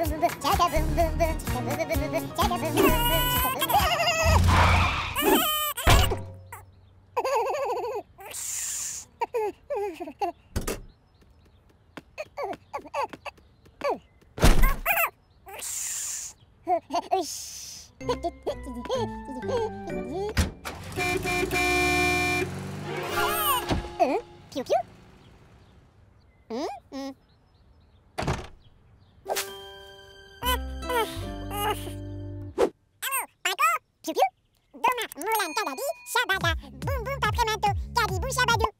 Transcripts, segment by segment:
Uh, pew pew. Hmm? Shabada, boum boum papremato, kabibou shabadou.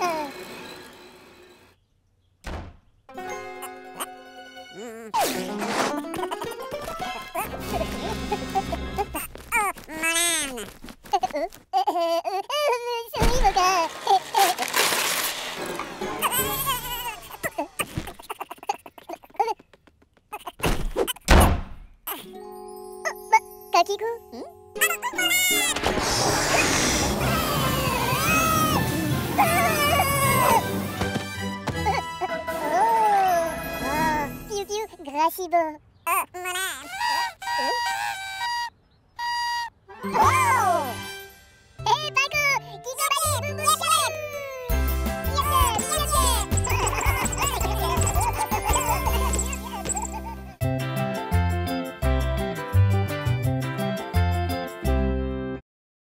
かきごん。possible. Uh,